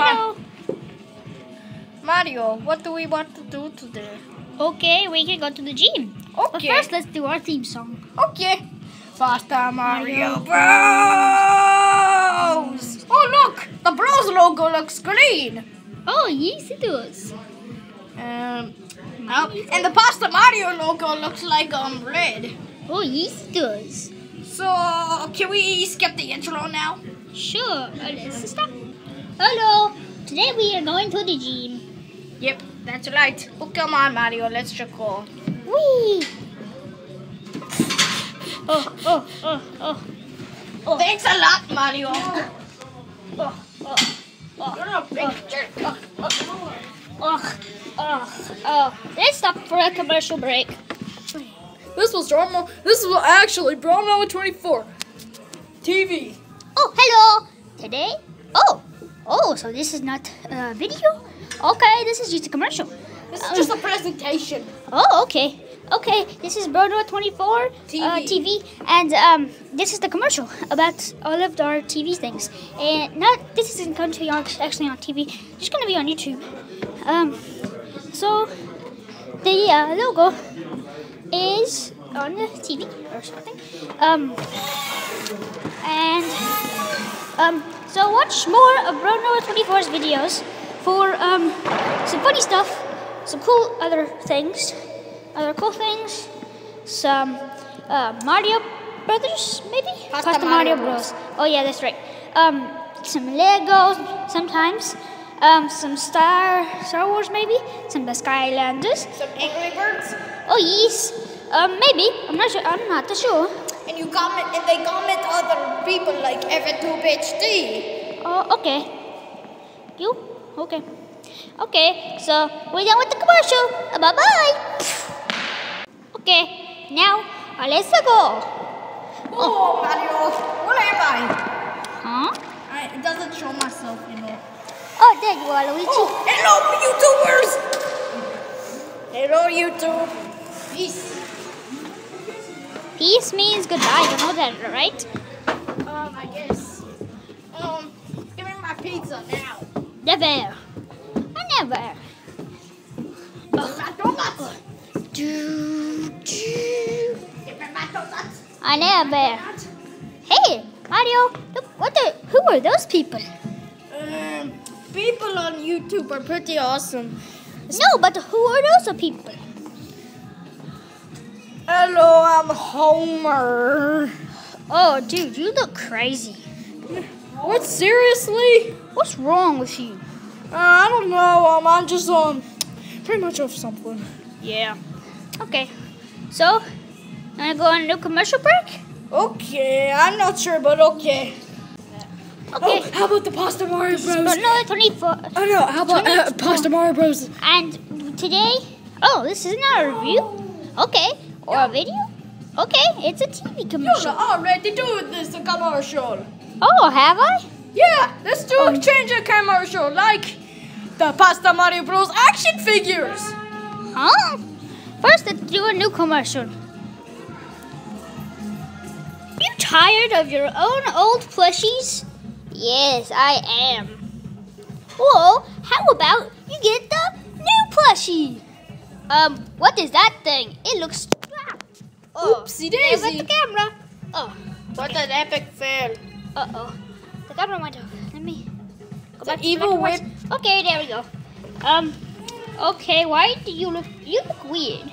Hello. Mario, what do we want to do today? Okay, we can go to the gym. Okay. But first, let's do our theme song. Okay. Pasta Mario Mario Bros. Oh look, the Bros logo looks green. Oh, yes, it does. Um, and the Pasta Mario logo looks like um red. Oh, yes, it does. So can we skip the intro now? Sure. Let's start. Hello. Today we are going to the gym. Yep, that's right. Oh come on, Mario, let's go. Whee! Oh, oh, oh, oh. Oh, thanks a lot, Mario. Oh, oh, oh, oh. You're a big oh. jerk. Oh, oh, oh, oh, oh. Let's stop for a commercial break. This was drama. This was actually Brown 24. TV. Oh, hello. Today? Oh, oh, so this is not a video? Okay, this is just a commercial. This is just a presentation. Oh, okay. Okay, this is Brodo 24 Uh, TV. TV, and um, this is the commercial about all of our TV things. And not this isn't going to be on- actually on TV. It's just going to be on YouTube. Um, so the uh, logo is on the TV or something. Um, and um, so watch more of Brodo 24's videos for um, some funny stuff, some cool other things other cool things. Some uh, Mario Brothers, maybe? Pasta Mario Bros. Oh yeah, that's right. Um, some Legos sometimes. Um, some Star Star Wars maybe. Some the Skylanders. Some Angry Birds. Oh yes. Um, maybe. I'm not sure. I'm not too sure. And you comment, and they comment other people like F2 HD. Oh, okay. You? Okay. Okay. So we're done with the commercial. Bye bye. Okay. Now let's go. Oh, Mario, what am I? Huh? I? It doesn't show myself, you know. Oh, there you are, Luigi. Oh, hello, YouTubers. Hello, YouTube. Peace. Peace means goodbye. You know that, right? Um, I guess. Um, give me my pizza now. Never. I never. Do, do. Give me my donuts. I never. Hey, Mario. Look, what the? Who are those people? Um, people on YouTube are pretty awesome. No, but who are those people? Hello, I'm Homer. Oh, dude, you look crazy. What, seriously? What's wrong with you? Uh, I don't know. Um, I'm just, um, pretty much off something. Yeah. Okay. So, wanna go on a new commercial break? Okay, I'm not sure, but okay. Okay. Oh, how about the Pasta Mario Bros? But no, 24. Oh no, how about uh, Pasta Mario Bros? And today, oh, this is not a review. Okay, or a video. Okay, it's a TV commercial. You're already doing this commercial. Oh, have I? Yeah, let's do a change a commercial like the Pasta Mario Bros. action figures. Huh? First, let's do a new commercial. You tired of your own old plushies? Yes, I am. Well, how about you get the new plushie? Um, what is that thing? It looks. Oh, Oopsie there went daisy. the camera. Oh, What an epic fail. uh oh. The camera went off. Let me go It's back an to evil black and white. Okay, there we go. Um, okay, why do you look. You look weird.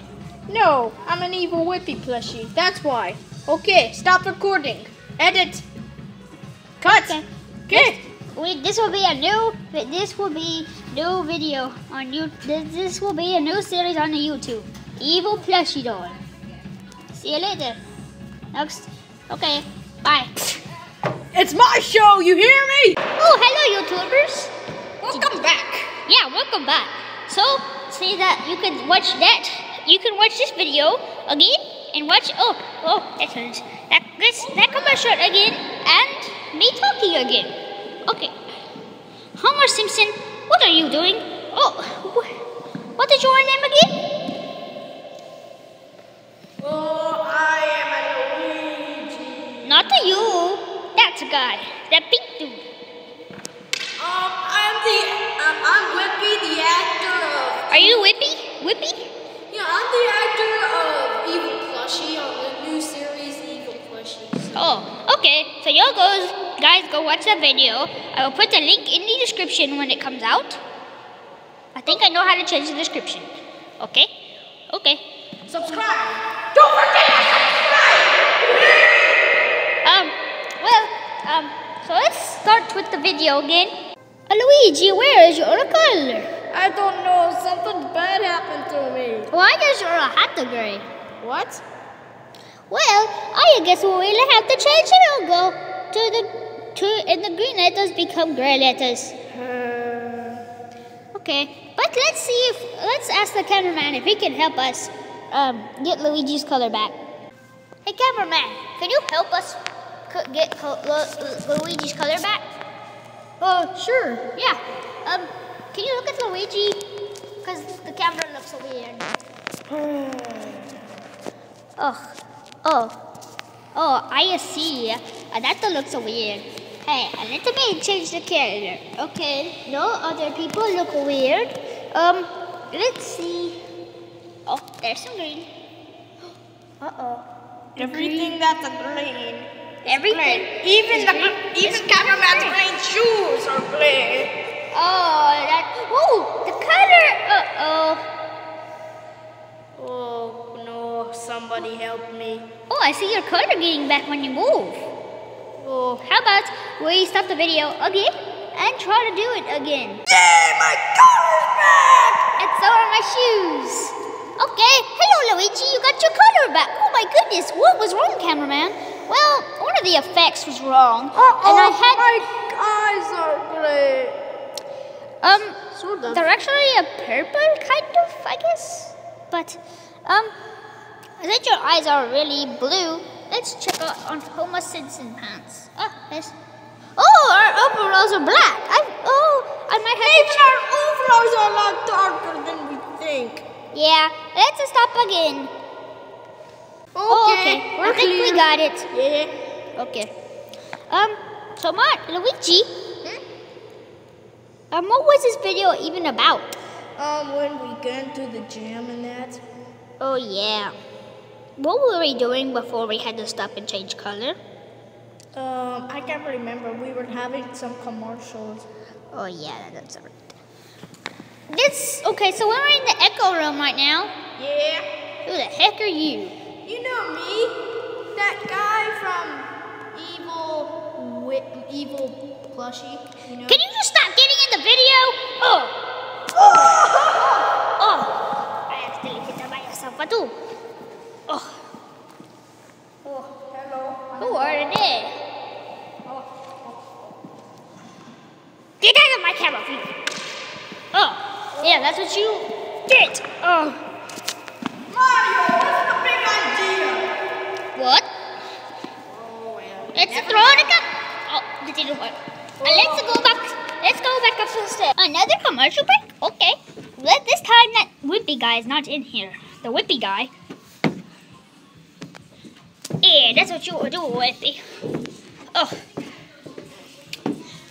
No, I'm an evil whippy plushie. That's why. Okay, stop recording. Edit. Cut. Okay. Okay. Wait, this will be a new. This will be new video on you. This, this will be a new series on the YouTube. Evil plushie doll. See you later. Next. Okay. Bye. It's my show. You hear me? Oh, hello, YouTubers. Welcome back. Yeah, welcome back. So, see that you can watch that. You can watch this video again and watch. Oh, oh, that hurts. That this that commercial again and me talking again. Okay. Homer Simpson, what are you doing? Oh, wh- what is your name again? guy, that big dude. Um, I'm the, um, I'm Whippy, the actor of... Are you Whippy? Whippy? Yeah, I'm the actor of Evil Plushie on the new series Evil Plushie. So. Oh, okay. So y'all go, guys, go watch that video. I will put the link in the description when it comes out. I think I know how to change the description. Okay? Okay. Subscribe. Don't forget so let's start with the video again. Uh, Luigi, where is your color? I don't know. Something bad happened to me. Why is your hat gray? What? Well, I guess we will have to change the logo to the to and the green letters become gray letters. Okay, but let's see if let's ask the cameraman if he can help us um, get Luigi's color back. Hey, cameraman, can you help us get Lu- Luigi's color back? Oh, sure. Yeah. Um, can you look at Luigi? Cause the camera looks so weird. Oh, oh, oh! I see. Uh, that looks so weird. Hey, uh, let me change the character. Okay, no other people look weird. Um, let's see. Oh, there's some green. Uh oh. Everything that's a green. Everything. Even is the even cameraman's green. green shoes are green. Oh, that. Oh, the color. Uh oh. Oh no! Somebody help me. Oh, I see your color getting back when you move. Oh. How about we stop the video again and try to do it again? Yeah, my color's back. And so are my shoes. Okay, hello Luigi, you got your color back. Oh my goodness, what was wrong, cameraman? Well, one of the effects was wrong, and I had my eyes are gray. um. Sort of. They're actually a purple, kind of, I guess. But um, since your eyes are really blue, let's check out on Homer Simpson pants. Oh, there's. Oh, our overalls are black. I oh, I might have Even our overalls are a lot darker than we think. Yeah, let's stop again. Okay, oh, okay. we're I think we got it. Yeah. Okay. Um, so Mark, Luigi, um, what was this video even about? Um, when we get into the gym and that. Oh yeah. What were we doing before we had to stop and change color? Um, I can't remember. We were having some commercials. Oh yeah, that's alright. This okay, so we're in the echo room right now. Yeah. Who the heck are you? You know me, that guy from Evil, Evil Plushie. You know. Can you just stop getting in the video? Oh! Oh! I accidentally hit that by yourself, but too. Oh, Oh, hello. who are they? Oh, oh, oh. Get out of my camera view. Oh, yeah, that's what you get. Oh, Mario, what's the big idea? what? Oh well. Let's throw it up. Oh, it didn't work. Uh, let's go back. Let's go back up the stairs. Another commercial break? Okay. Let this time that Whippy guy is not in here. The Whippy guy. Yeah, that's what you will do, Whippy. Oh.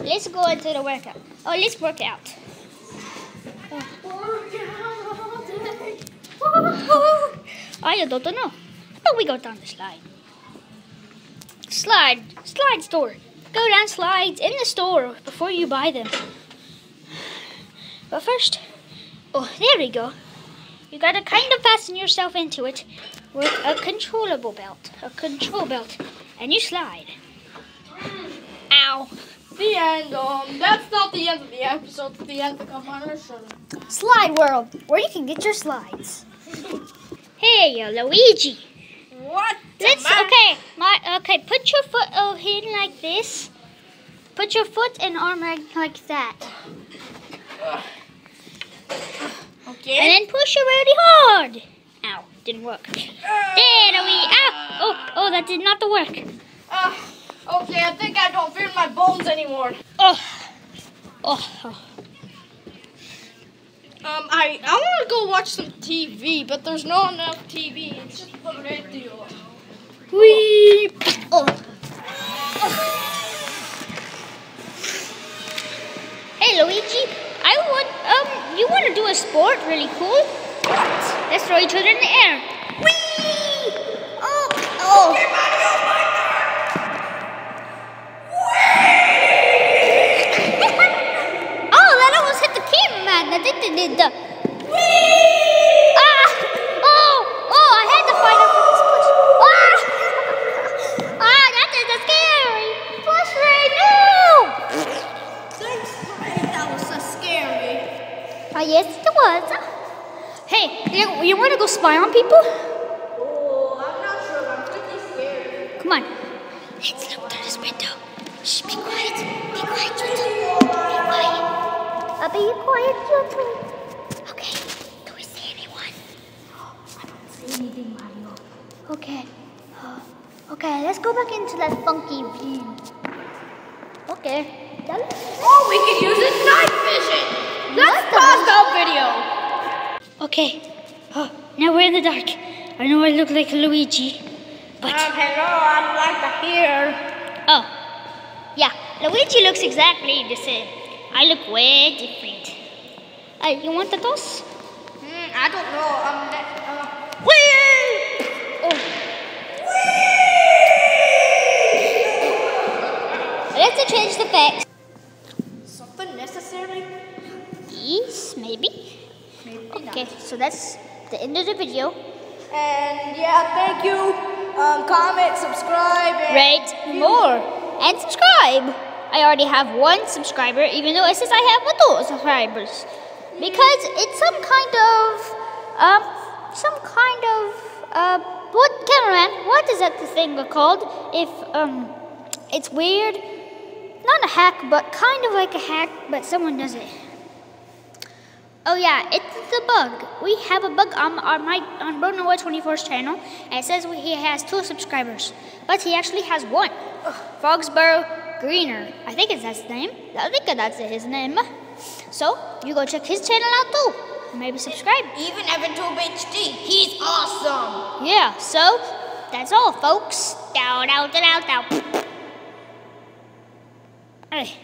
Let's go into the workout. Oh, let's work out. I don't know. But we go down the slide. Slide, slide store. Go down slides in the store before you buy them. But first, oh, there we go. You gotta kind of fasten yourself into it with a controllable belt, a control belt, and you slide. Ow. The end. Um, that's not the end of the episode. The end of the commercial. Slide World, where you can get your slides. Hey, Luigi. What? Let's okay, my okay. Put your foot over here like this. Put your foot and arm like, like that, Okay. and then push it really hard. Ow, didn't work. There we. Ow! Oh, oh, that did not work. Uh, okay, I think I don't feel my bones anymore. Oh, oh, oh. Um, I I want to go watch some TV, but there's not enough TV. It's just the radio. Whee! Oh. Oh. Hey Luigi, I want um you wanna do a sport really cool? What? Let's throw each other in the air. Wee! Oh oh Wee! Oh that almost hit the cameraman. That didn't did the Wee! Yes, it was. Hey, you, you want to go spy on people? Oh, I'm not sure. I'm pretty scared. Come on. Let's look through this window. Shh, be quiet. Be quiet, Junto. Be quiet. Uh, be quiet, Junto. Okay. Do we see anyone? I don't see anything, Mario. Okay. Uh, okay, let's go back into that funky view. Okay. That- Oh, we can use it night vision. Let's pause the video. Okay. Oh, now we're in the dark. I know I look like Luigi, but Um, hello, I'd like hear. oh, yeah, Luigi looks exactly the same. I look way different. Hey, you want the toss? Hmm, I don't know. Um, let, uh, Whee! Oh. Let's change the facts. something necessary? Maybe. Maybe Okay, so that's the end of the video. And yeah, thank you. Um, comment, subscribe, and Rate more and subscribe. I already have one subscriber, even though it says I have two subscribers, because it's some kind of um, some kind of uh, what cameraman? What is that thing called? If um, it's weird, not a hack, but kind of like a hack, but someone does it. Oh yeah, it's the bug. We have a bug on, on my on Bruno 24's channel, and it says he has two subscribers, but he actually has one. Fogsborough Greener. I think it's that's his name. I think that's his name. So you go check his channel out too. Maybe subscribe. even Eventube HD, he's awesome. Yeah. So that's all, folks. Down, down, down, down. Hey.